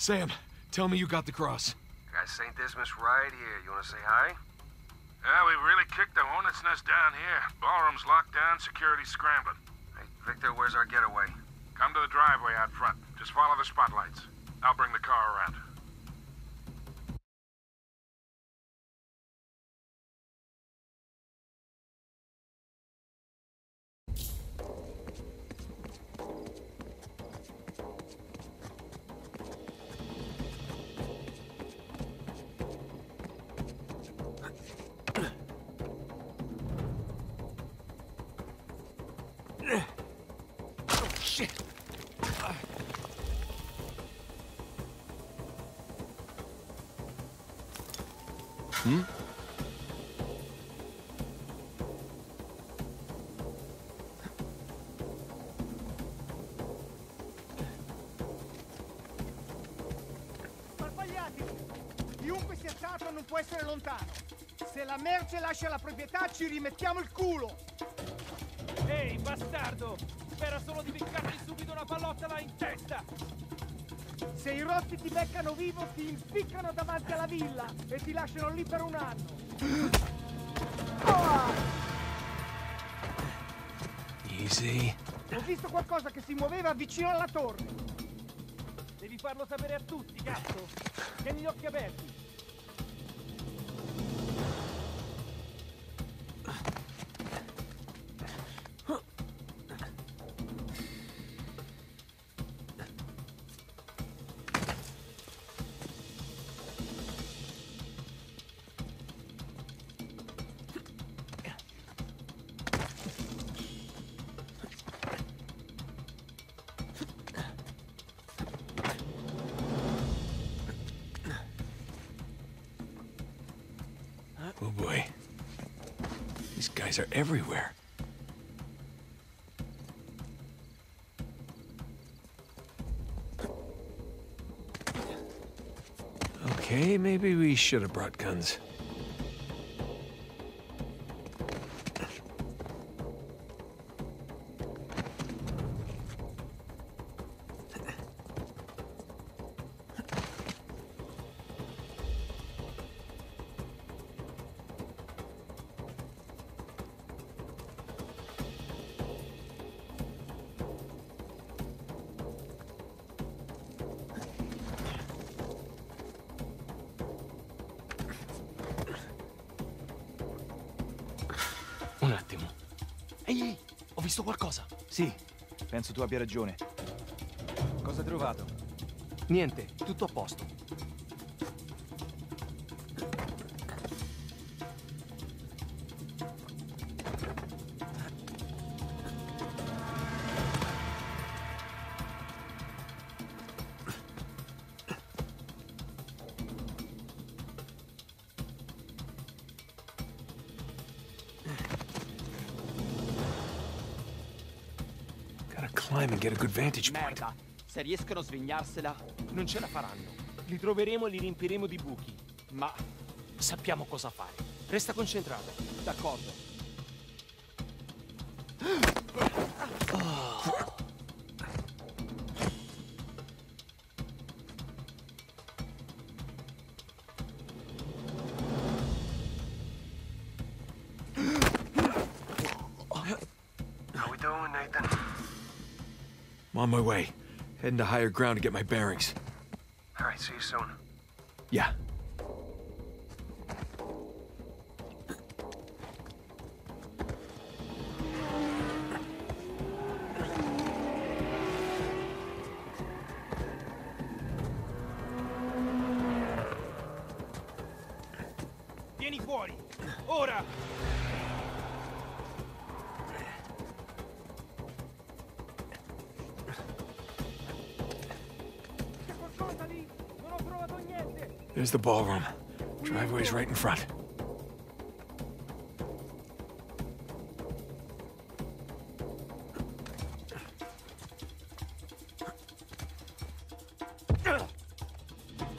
Sam, tell me you got the cross. Got St. Dismas right here. You wanna say hi? Yeah, we really kicked the hornet's nest down here. Ballroom's locked down, security's scrambling. Hey, Victor, where's our getaway? Come to the driveway out front. Just follow the spotlights. I'll bring the car around. Chiunque sia stato non può essere lontano. Se la merce lascia la proprietà ci rimettiamo il culo! Ehi, bastardo! Spera solo di beccarti subito una pallottola in testa! Se i rossi ti beccano vivo ti impiccano davanti alla villa e ti lasciano lì per un anno! Ah! Easy. Ho visto qualcosa che si muoveva vicino alla torre! Devi farlo sapere a tutti, cazzo! Tieni gli occhi aperti! Oh boy. These guys are everywhere. Okay, maybe we should have brought guns. Tu abbia ragione. Cosa hai trovato? Niente, tutto a posto. Get a good vantage point. Merda! Se riescono a svignarsela, non ce la faranno. Li troveremo e li riempiremo di buchi. Ma sappiamo cosa fare. Resta concentrato. D'accordo. On my way. Heading to higher ground to get my bearings. All right, see you soon. Yeah. There's the ballroom. Driveway's right in front.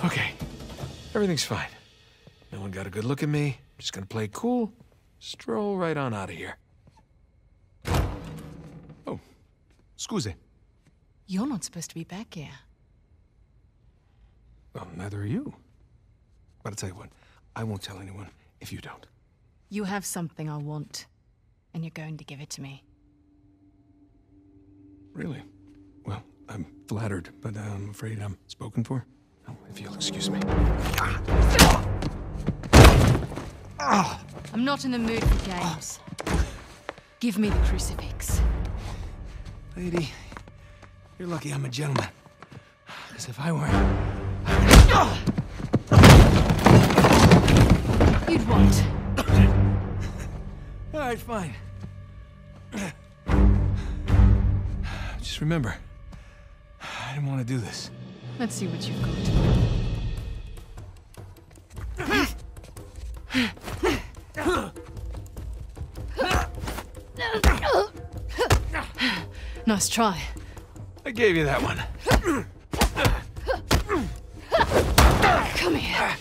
Okay. Everything's fine. No one got a good look at me. Just gonna play cool. Stroll right on out of here. Oh. Scuse. You're not supposed to be back here. Well, neither are you. But I'll tell you what, I won't tell anyone if you don't. You have something I want, and you're going to give it to me. Really? Well, I'm flattered, but I'm afraid I'm spoken for. Oh, if you'll excuse me. I'm not in the mood for games. Give me the crucifix. Lady, you're lucky I'm a gentleman. Because if I weren't... You'd what? All right, fine. Just remember, I didn't want to do this. Let's see what you've got. nice try. I gave you that one. Come here.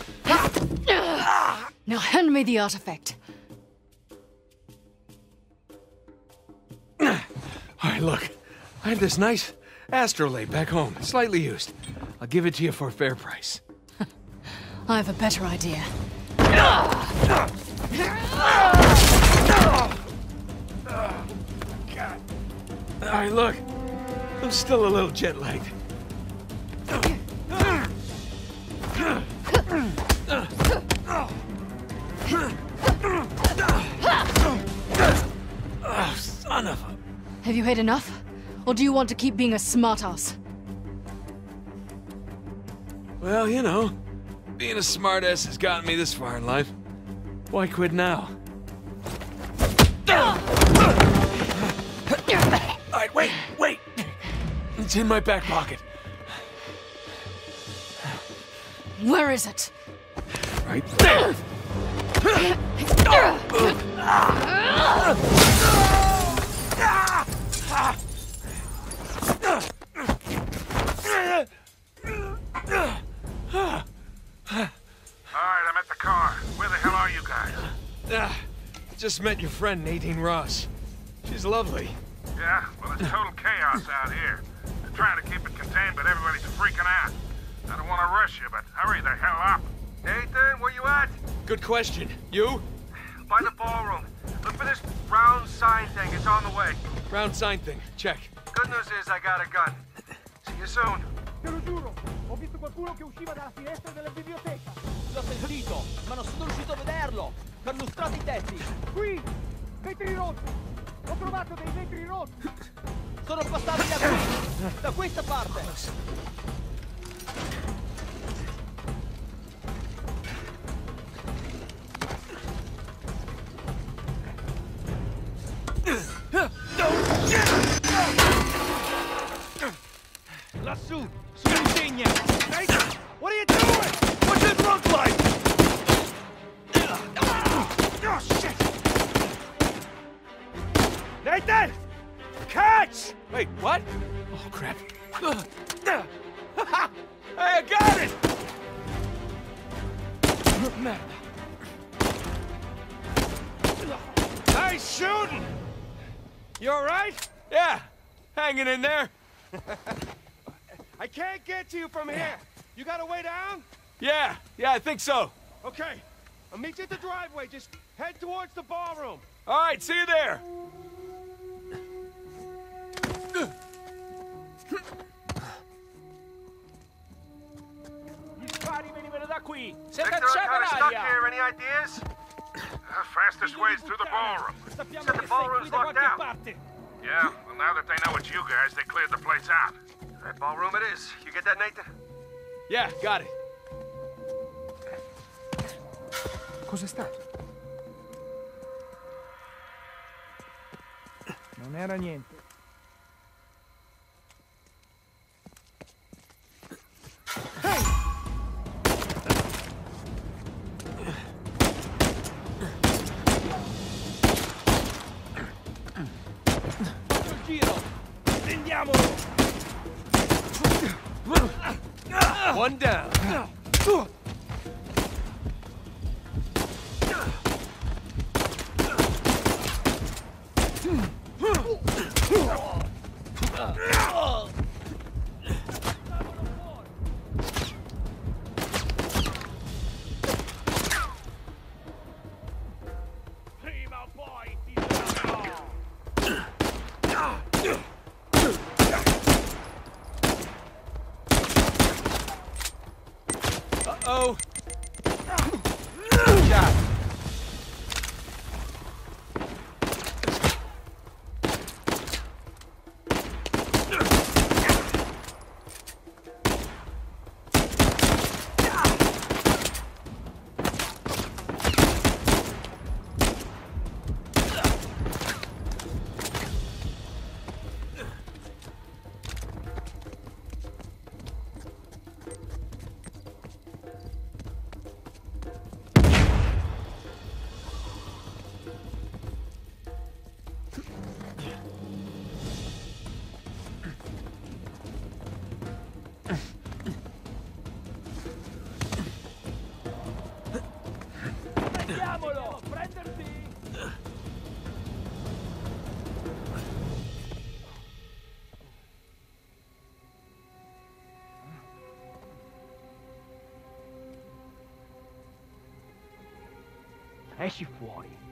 Hand me the artifact. All right, look. I have this nice astrolabe back home, slightly used. I'll give it to you for a fair price. I have a better idea. All right, look. I'm still a little jet lagged. Oh, son of a... Have you had enough? Or do you want to keep being a smartass? Well, you know, being a smartass has gotten me this far in life. Why quit now? All right, wait, wait. It's in my back pocket. Where is it? Right there. Just met your friend Nadine Ross. She's lovely. Yeah, well, it's total chaos out here. They're trying to keep it contained, but everybody's freaking out. I don't want to rush you, but hurry the hell up. Good question. You? By the ballroom. Look for this round sign thing. It's on the way. Round sign thing. Check. Good news is I got a gun. See you soon. Te lo giuro, ho visto qualcuno che usciva dalla finestra della biblioteca. L'ho sentito, ma non sono riuscito a vederlo. Perlustrati i tetti. Qui! Vetri rossi! Ho trovato dei vetri rossi! Sono passati da qui, da questa parte. Think so. Okay. I'll meet you at the driveway. Just head towards the ballroom. All right, see you there. Gli spari venivano da qui. Si è Victor, kind of stuck here. Any ideas? The fastest way is through the ballroom. Sappiamo Said the che ballroom's locked qualche down. Yeah, well, now that they know it's you guys, they cleared the place out. That ballroom it is. You get that, Nathan? Yeah, got it. Cos'è stato? Non era niente. Esci fuori.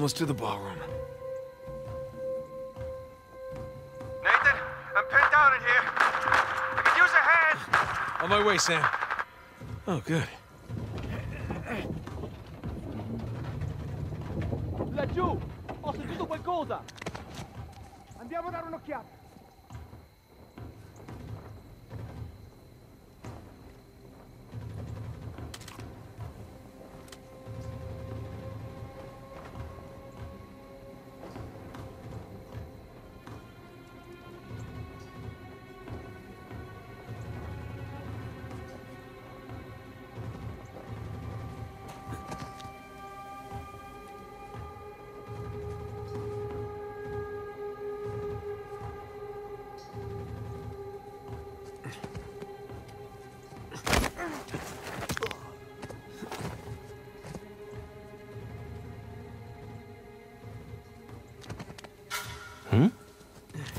Almost to the ballroom. Nathan, I'm pinned down in here. I could use a hand. On my way, Sam. Oh, good.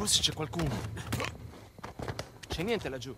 Forse c'è qualcuno. C'è niente laggiù.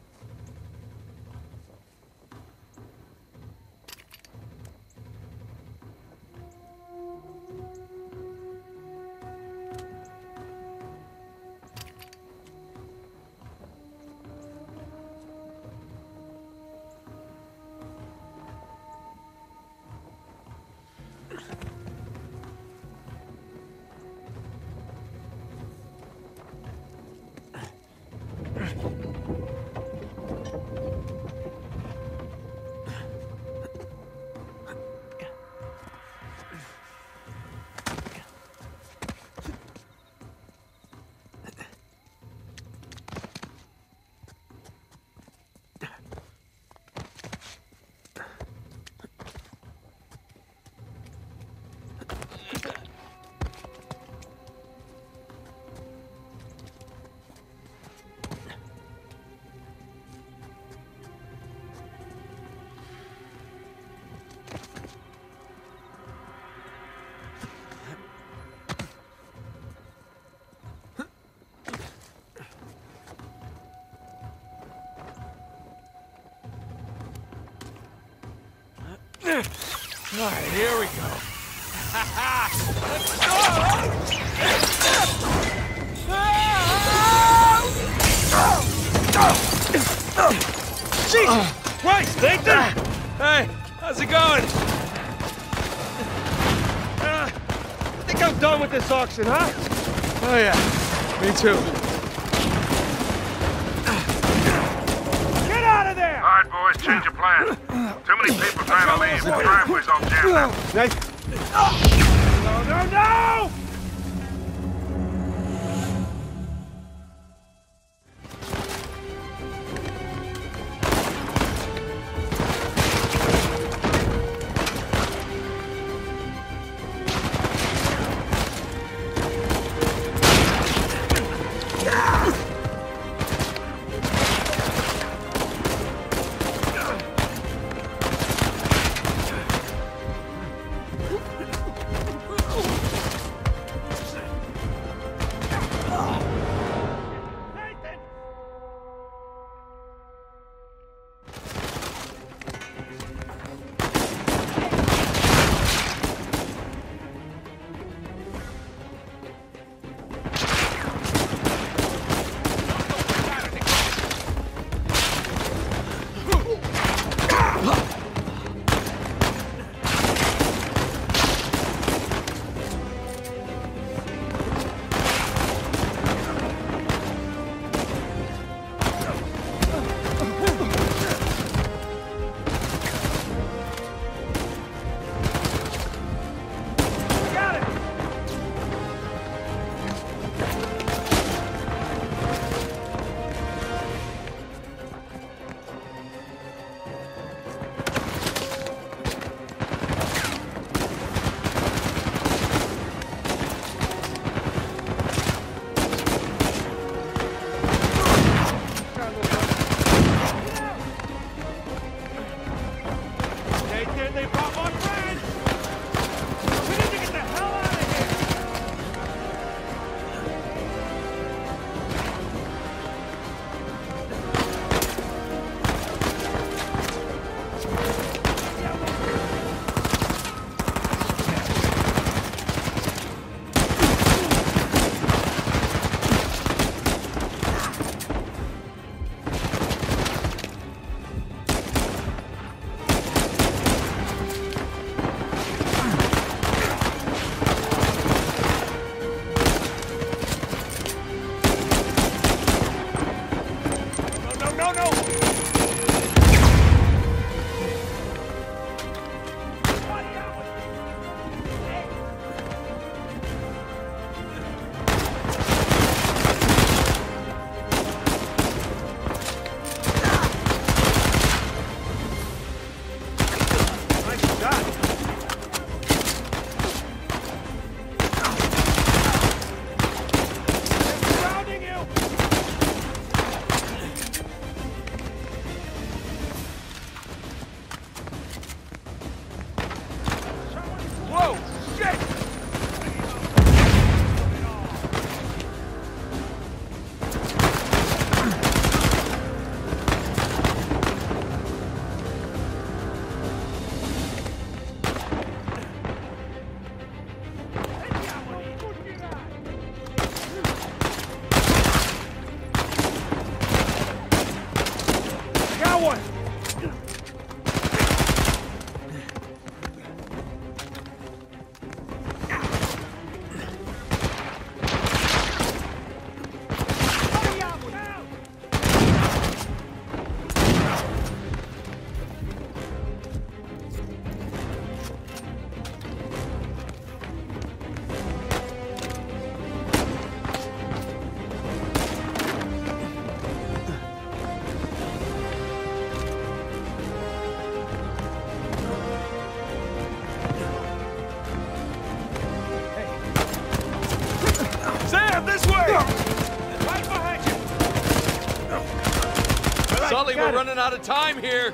All right, here we go. Let's go! Jesus Christ, Nathan! Hey, how's it going? Uh, I think I'm done with this auction, huh? Oh yeah, me too. Get out of there! All right, boys, change of plan. Too many people trying to leave. The driveway's on jammed. Nice. No, no, no! out of time here.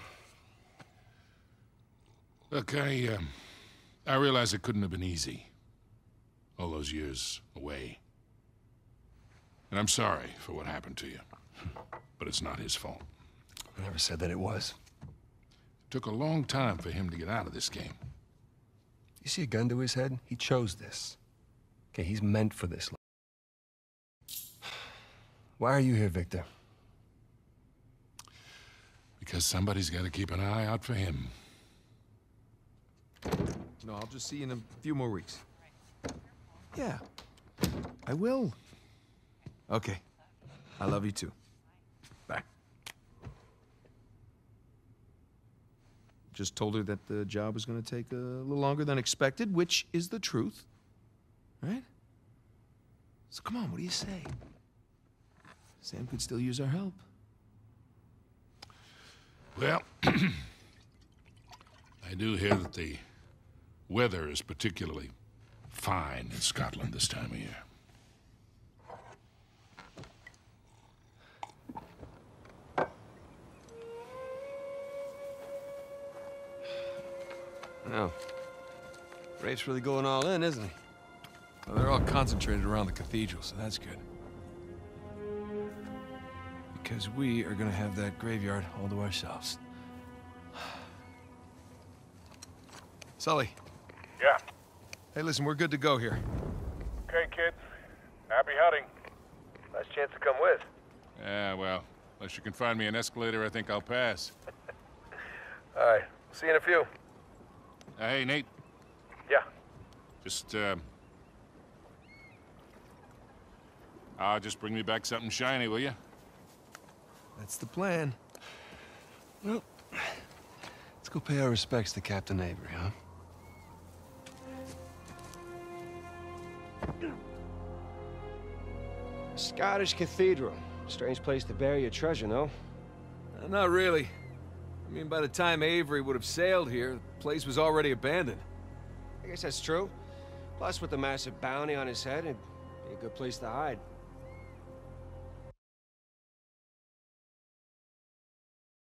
Look, I, um, I realize it couldn't have been easy. All those years away. And I'm sorry for what happened to you. But it's not his fault. I never said that it was. It took a long time for him to get out of this game. You see a gun to his head? He chose this. Okay, he's meant for this. Why are you here, Victor? Because somebody's got to keep an eye out for him. No, I'll just see you in a few more weeks. Yeah, I will. Okay. I love you too. Bye. Just told her that the job was going to take a little longer than expected, which is the truth. Right? So come on, what do you say? Sam could still use our help. Well, I do hear that the weather is particularly fine in Scotland this time of year. Oh. Rafe's really going all in, isn't he? Well, they're all concentrated around the cathedral, so that's good. Because we are gonna have that graveyard all to ourselves. Sully. Yeah. Hey, listen, we're good to go here. Okay, kids. Happy hunting. Nice chance to come with. Yeah, well, unless you can find me an escalator, I think I'll pass. All right. See you in a few. Uh, hey, Nate. Yeah. Just, uh... Ah, just bring me back something shiny, will you? That's the plan. Well, let's go pay our respects to Captain Avery, huh? Scottish Cathedral. Strange place to bury your treasure, no? Uh, not really. I mean, by the time Avery would have sailed here, the place was already abandoned. I guess that's true. Plus, with the massive bounty on his head, it'd be a good place to hide.